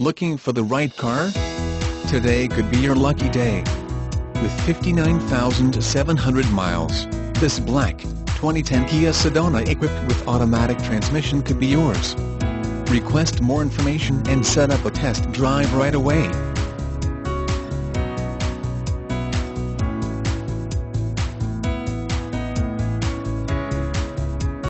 Looking for the right car? Today could be your lucky day. With 59,700 miles, this black, 2010 Kia Sedona equipped with automatic transmission could be yours. Request more information and set up a test drive right away.